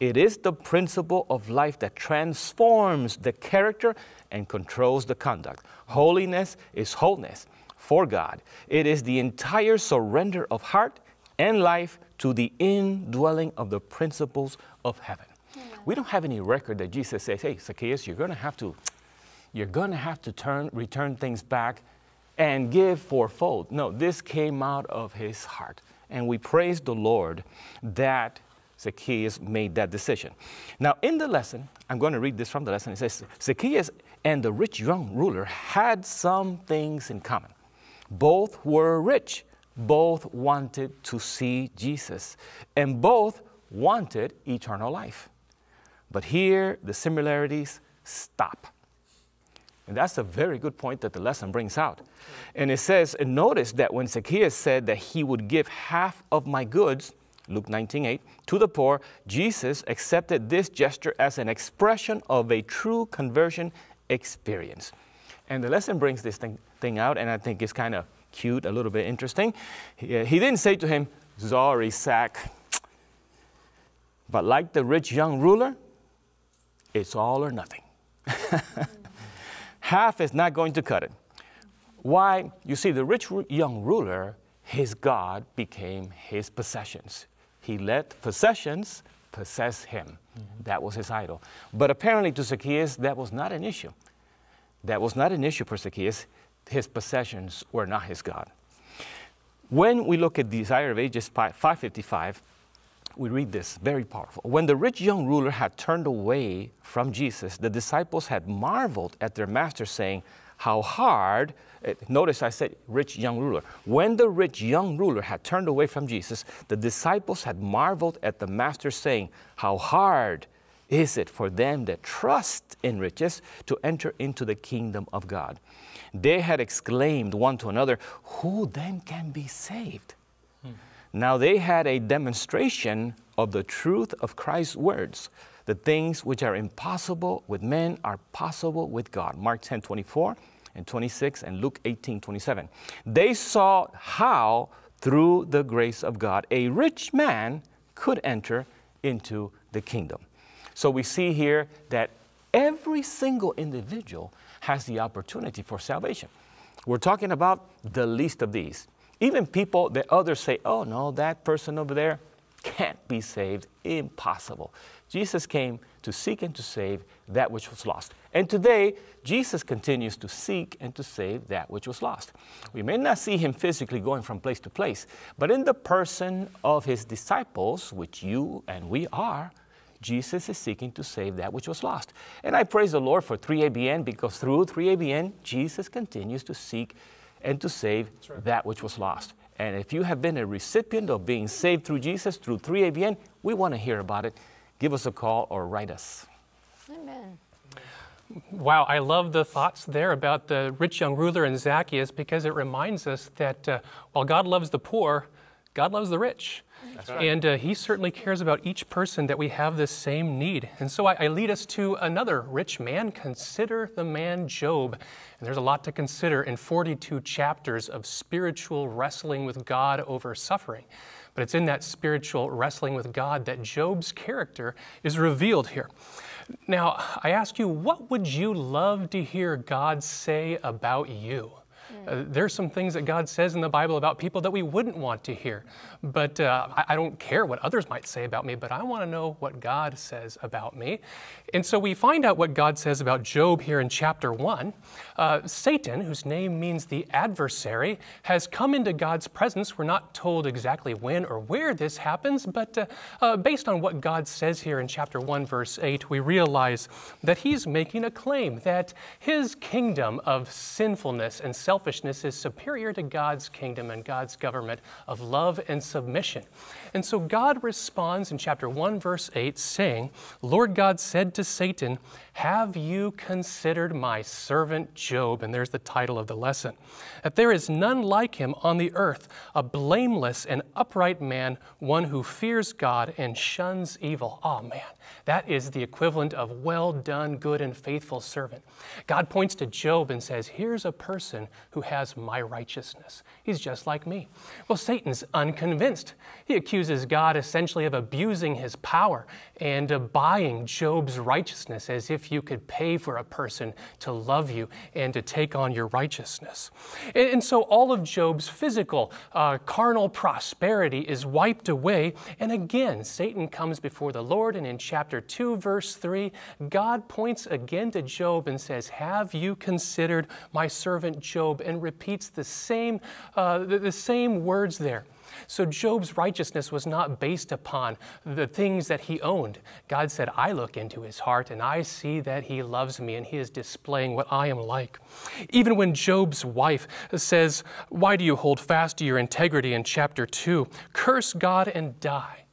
Speaker 4: It is the principle of life that transforms the character and controls the conduct. Holiness is wholeness for God. It is the entire surrender of heart and life to the indwelling of the principles of heaven. We don't have any record that Jesus says, "Hey, Zacchaeus, you're going to have to you're going to have to turn return things back and give fourfold." No, this came out of his heart. And we praise the Lord that Zacchaeus made that decision. Now, in the lesson, I'm going to read this from the lesson. It says, Zacchaeus and the rich young ruler had some things in common. Both were rich, both wanted to see Jesus, and both wanted eternal life. But here, the similarities stop. And that's a very good point that the lesson brings out. And it says, and notice that when Zacchaeus said that he would give half of my goods, Luke 19:8, to the poor, Jesus accepted this gesture as an expression of a true conversion experience. And the lesson brings this thing, thing out, and I think it's kind of cute, a little bit interesting. He, uh, he didn't say to him, Sorry, Zach. But like the rich young ruler, it's all or nothing. half is not going to cut it. Why? You see, the rich young ruler, his God became his possessions. He let possessions possess him. Mm-hmm. That was his idol. But apparently, to Zacchaeus, that was not an issue. That was not an issue for Zacchaeus. His possessions were not his God. When we look at Desire of Ages 555, we read this very powerful. When the rich young ruler had turned away from Jesus, the disciples had marveled at their master, saying, How hard, eh, notice I said rich young ruler. When the rich young ruler had turned away from Jesus, the disciples had marveled at the master, saying, How hard is it for them that trust in riches to enter into the kingdom of God? They had exclaimed one to another, Who then can be saved? Now they had a demonstration of the truth of Christ's words. The things which are impossible with men are possible with God. Mark 10 24 and 26 and Luke 18 27. They saw how, through the grace of God, a rich man could enter into the kingdom. So we see here that every single individual has the opportunity for salvation. We're talking about the least of these. Even people that others say, oh no, that person over there, can't be saved. Impossible. Jesus came to seek and to save that which was lost. And today, Jesus continues to seek and to save that which was lost. We may not see him physically going from place to place, but in the person of his disciples, which you and we are, Jesus is seeking to save that which was lost. And I praise the Lord for 3ABN because through 3ABN, Jesus continues to seek and to save right. that which was lost. And if you have been a recipient of being saved through Jesus, through 3ABN, we want to hear about it. Give us a call or write us.
Speaker 1: Amen.
Speaker 5: Wow, I love the thoughts there about the rich young ruler and Zacchaeus because it reminds us that uh, while God loves the poor, God loves the rich. Right. And uh, He certainly cares about each person that we have this same need. And so I, I, lead us to another rich man. Consider the man Job. And there's a lot to consider in 42 chapters of spiritual wrestling with God over suffering. But it's in that spiritual wrestling with God that Job's character is revealed here. Now, I ask you, what would you love to hear God say about you? Uh, there's some things that God says in the Bible about people that we wouldn't want to hear. But uh, I, I, don't care what others might say about me, but I want to know what God says about me. And so we find out what God says about Job here in chapter 1. Uh, Satan, whose name means the adversary, has come into God's presence. We're not told exactly when or where this happens, but uh, uh, based on what God says here in chapter 1, verse 8, we realize that he's making a claim that his kingdom of sinfulness and selfishness is superior to God's kingdom and God's government of love and submission. And so God responds in chapter 1, verse 8, saying, Lord God said to Satan, Have you considered my servant Job? And there's the title of the lesson. That there is none like him on the earth, a blameless and upright man, one who fears God and shuns evil. Oh, man. That is the equivalent of well done, good and faithful servant. God points to Job and says, Here's a person who has my righteousness. He's just like me. Well, Satan's unconvinced. He accuses God essentially of abusing his power and of buying Job's righteousness as if you could pay for a person to love you and to take on your righteousness. And, so all of Job's physical, uh, carnal prosperity is wiped away. And again, Satan comes before the Lord and in chapter 2, verse 3, God points again to Job and says, Have you considered my servant Job? And repeats the same, uh, the, the same words there. So Job's righteousness was not based upon the things that he owned. God said, I look into his heart and I see that he loves me and he is displaying what I am like. Even when Job's wife says, Why do you hold fast to your integrity in chapter 2? Curse God and die.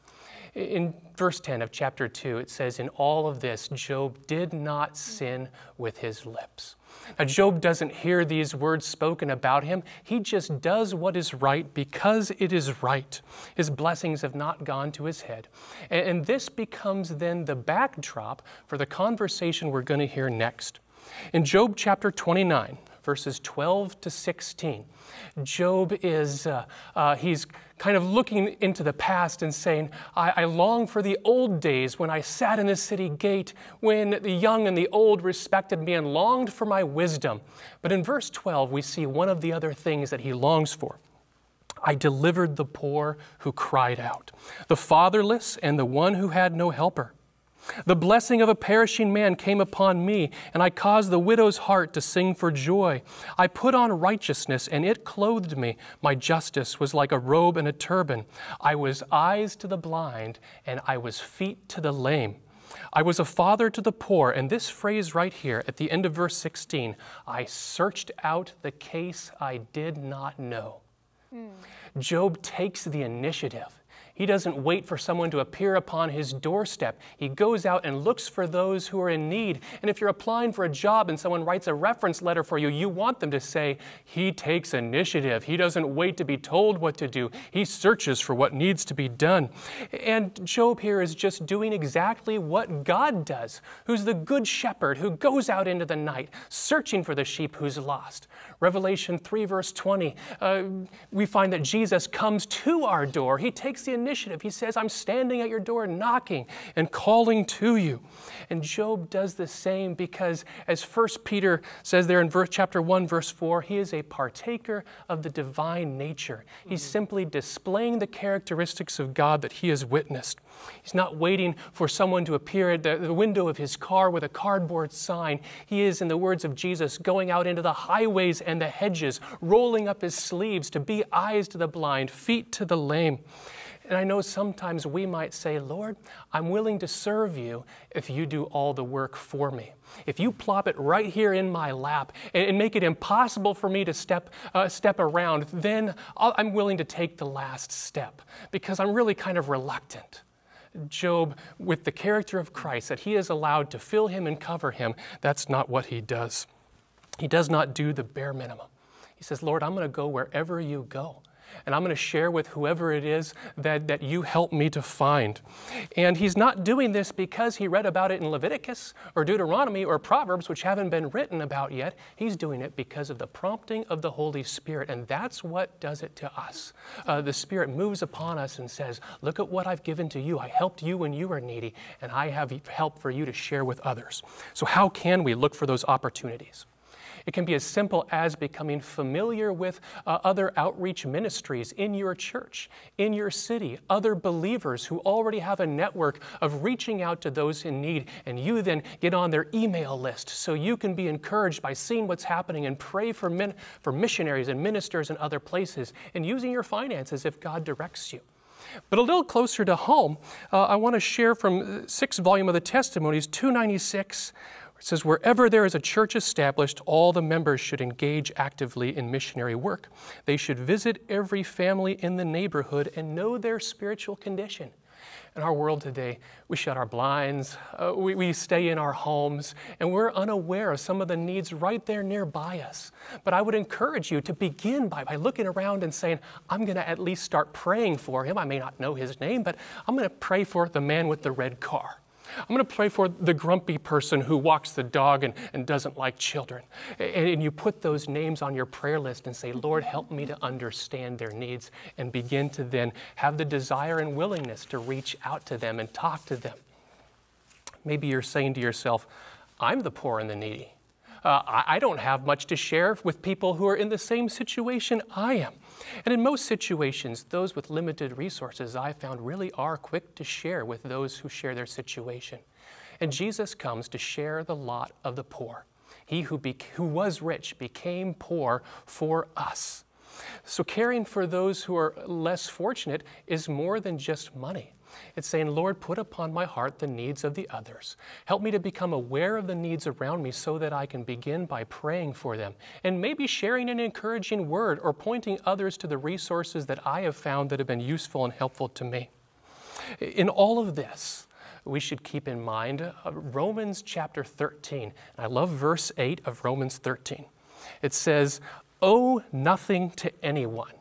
Speaker 5: In verse 10 of chapter 2, it says, In all of this, Job did not sin with his lips. Now, Job doesn't hear these words spoken about him. He just does what is right because it is right. His blessings have not gone to his head. And, this becomes then the backdrop for the conversation we're going to hear next. In Job chapter 29, verses 12 to 16, Job is, uh, uh, he's kind of looking into the past and saying, I, I long for the old days when I sat in the city gate, when the young and the old respected me and longed for my wisdom. But in verse 12, we see one of the other things that he longs for. I delivered the poor who cried out, the fatherless and the one who had no helper. The blessing of a perishing man came upon me, and I caused the widow's heart to sing for joy. I put on righteousness, and it clothed me. My justice was like a robe and a turban. I was eyes to the blind, and I was feet to the lame. I was a father to the poor, and this phrase right here at the end of verse 16 I searched out the case I did not know. Mm. Job takes the initiative. He doesn't wait for someone to appear upon his doorstep. He goes out and looks for those who are in need. And if you're applying for a job and someone writes a reference letter for you, you want them to say, He takes initiative. He doesn't wait to be told what to do. He searches for what needs to be done. And Job here is just doing exactly what God does, who's the good shepherd who goes out into the night searching for the sheep who's lost. Revelation 3, verse 20, uh, we find that Jesus comes to our door. He takes the initiative. He says, I'm standing at your door knocking and calling to you. And Job does the same because, as 1 Peter says there in verse, chapter 1, verse 4, he is a partaker of the divine nature. He's simply displaying the characteristics of God that he has witnessed. He's not waiting for someone to appear at the, the window of his car with a cardboard sign. He is, in the words of Jesus, going out into the highways and the hedges, rolling up his sleeves to be eyes to the blind, feet to the lame. And I know sometimes we might say, Lord, I'm willing to serve you if you do all the work for me. If you plop it right here in my lap and, make it impossible for me to step, uh, step around, then i I'm willing to take the last step because I'm really kind of reluctant. Job, with the character of Christ, that he is allowed to fill him and cover him, that's not what he does. He does not do the bare minimum. He says, Lord, I'm going to go wherever you go. And I'm going to share with whoever it is that, that you help me to find. And he's not doing this because he read about it in Leviticus or Deuteronomy or Proverbs, which haven't been written about yet. He's doing it because of the prompting of the Holy Spirit. And that's what does it to us. Uh, the Spirit moves upon us and says, Look at what I've given to you. I helped you when you were needy, and I have help for you to share with others. So, how can we look for those opportunities? It can be as simple as becoming familiar with uh, other outreach ministries in your church, in your city, other believers who already have a network of reaching out to those in need, and you then get on their email list so you can be encouraged by seeing what's happening and pray for, min- for missionaries and ministers in other places and using your finances if God directs you. But a little closer to home, uh, I want to share from sixth volume of the Testimonies, 296, it says, wherever there is a church established, all the members should engage actively in missionary work. They should visit every family in the neighborhood and know their spiritual condition. In our world today, we shut our blinds, uh, we, we stay in our homes, and we're unaware of some of the needs right there nearby us. But I would encourage you to begin by, by looking around and saying, I'm going to at least start praying for him. I may not know his name, but I'm going to pray for the man with the red car. I'm going to pray for the grumpy person who walks the dog and, and doesn't like children. And, and you put those names on your prayer list and say, Lord, help me to understand their needs, and begin to then have the desire and willingness to reach out to them and talk to them. Maybe you're saying to yourself, I'm the poor and the needy. Uh, I, I don't have much to share with people who are in the same situation I am. And in most situations, those with limited resources, I found, really are quick to share with those who share their situation. And Jesus comes to share the lot of the poor. He who, who was rich became poor for us. So, caring for those who are less fortunate is more than just money. It's saying, Lord, put upon my heart the needs of the others. Help me to become aware of the needs around me so that I can begin by praying for them and maybe sharing an encouraging word or pointing others to the resources that I have found that have been useful and helpful to me. In all of this, we should keep in mind uh, Romans chapter 13. I love verse 8 of Romans 13. It says, Owe nothing to anyone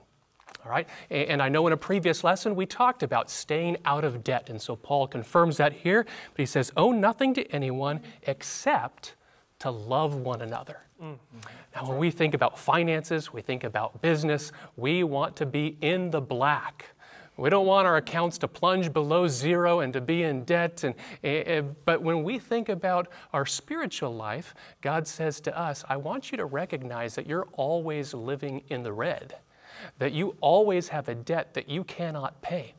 Speaker 5: all right? And I know in a previous lesson we talked about staying out of debt. And so Paul confirms that here. But he says, Owe nothing to anyone except to love one another. Mm-hmm. Now, when we think about finances, we think about business, we want to be in the black. We don't want our accounts to plunge below zero and to be in debt. And, and, but when we think about our spiritual life, God says to us, I want you to recognize that you're always living in the red that you always have a debt that you cannot pay.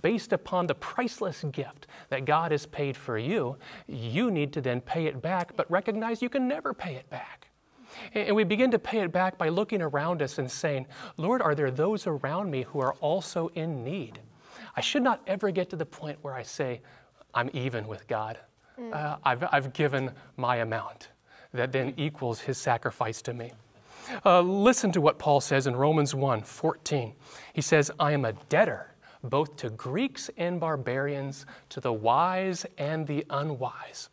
Speaker 5: Based upon the priceless gift that God has paid for you, you need to then pay it back, but recognize you can never pay it back. And we begin to pay it back by looking around us and saying, Lord, are there those around me who are also in need? I should not ever get to the point where I say, I'm even with God. Mm. Uh, I've, I've given my amount that then equals his sacrifice to me. Uh, listen to what Paul says in Romans 1 14. He says, I am a debtor both to Greeks and barbarians, to the wise and the unwise.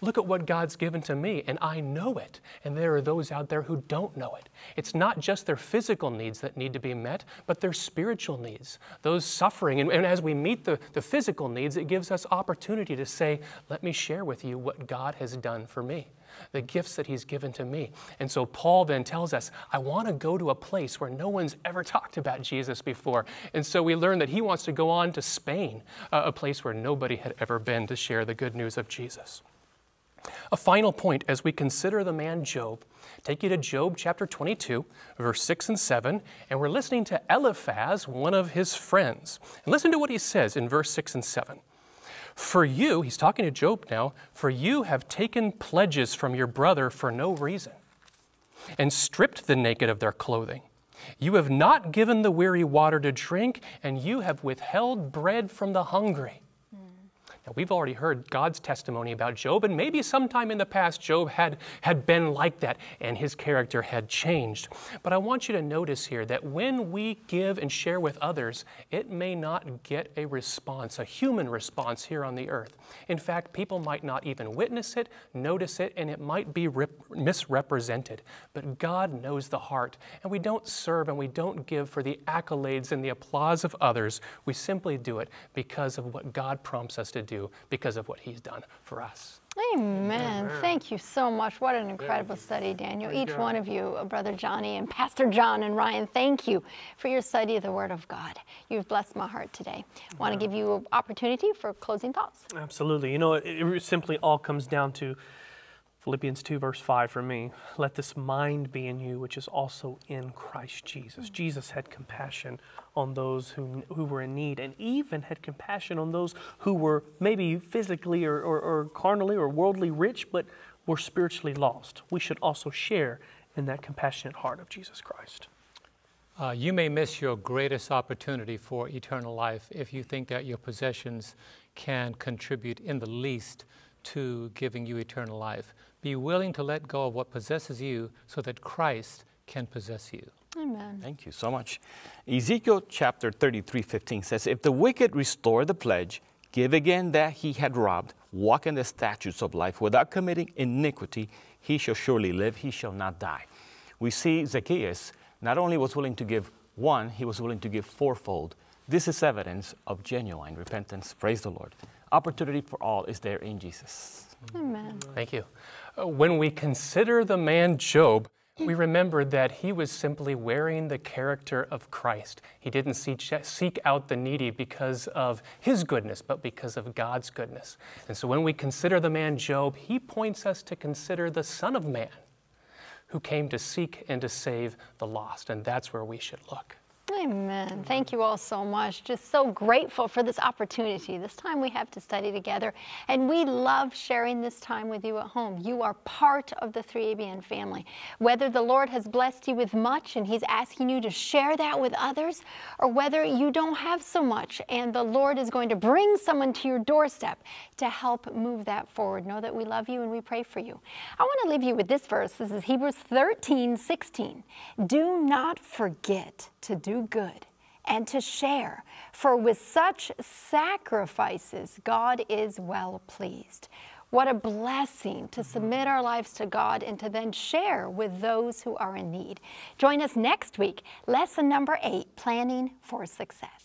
Speaker 5: Look at what God's given to me, and I know it. And there are those out there who don't know it. It's not just their physical needs that need to be met, but their spiritual needs, those suffering. And, and as we meet the, the physical needs, it gives us opportunity to say, Let me share with you what God has done for me. The gifts that he's given to me. And so Paul then tells us, I want to go to a place where no one's ever talked about Jesus before. And so we learn that he wants to go on to Spain, a place where nobody had ever been to share the good news of Jesus. A final point as we consider the man Job, take you to Job chapter 22, verse 6 and 7, and we're listening to Eliphaz, one of his friends. And listen to what he says in verse 6 and 7. For you, he's talking to Job now, for you have taken pledges from your brother for no reason and stripped the naked of their clothing. You have not given the weary water to drink, and you have withheld bread from the hungry. Now, we've already heard God's testimony about Job, and maybe sometime in the past, Job had, had been like that and his character had changed. But I want you to notice here that when we give and share with others, it may not get a response, a human response here on the earth. In fact, people might not even witness it, notice it, and it might be misrepresented. But God knows the heart, and we don't serve and we don't give for the accolades and the applause of others. We simply do it because of what God prompts us to do do because of what He's done for us.
Speaker 1: Amen. Thank you so much. What an incredible study, Daniel. Each one of you, uh, Brother Johnny and Pastor John and Ryan, thank you for your study of the Word of God. You've blessed my heart today. I want to give you an opportunity for closing thoughts.
Speaker 2: Absolutely. You know, it, it simply all comes down to Philippians 2, verse 5 for me. Let this mind be in you, which is also in Christ Jesus. Mm-hmm. Jesus had compassion on those who, who were in need and even had compassion on those who were maybe physically or, or, or carnally or worldly rich, but were spiritually lost. We should also share in that compassionate heart of Jesus Christ.
Speaker 3: Uh, you may miss your greatest opportunity for eternal life if you think that your possessions can contribute in the least to giving you eternal life. Be willing to let go of what possesses you so that Christ can possess you.
Speaker 1: Amen.
Speaker 4: Thank you so much. Ezekiel chapter 33 15 says, If the wicked restore the pledge, give again that he had robbed, walk in the statutes of life without committing iniquity, he shall surely live, he shall not die. We see Zacchaeus not only was willing to give one, he was willing to give fourfold. This is evidence of genuine repentance. Praise the Lord. Opportunity for all is there in Jesus.
Speaker 1: Amen.
Speaker 5: Thank you. When we consider the man Job, we remember that he was simply wearing the character of Christ. He didn't seek out the needy because of his goodness, but because of God's goodness. And so when we consider the man Job, he points us to consider the Son of Man who came to seek and to save the lost. And that's where we should look.
Speaker 1: Amen. Thank you all so much. Just so grateful for this opportunity, this time we have to study together. And we love sharing this time with you at home. You are part of the 3ABN family. Whether the Lord has blessed you with much and He's asking you to share that with others, or whether you don't have so much and the Lord is going to bring someone to your doorstep to help move that forward. Know that we love you and we pray for you. I want to leave you with this verse. This is Hebrews 13 16. Do not forget to do good and to share, for with such sacrifices, God is well pleased. What a blessing to mm-hmm. submit our lives to God and to then share with those who are in need. Join us next week, lesson number eight Planning for Success.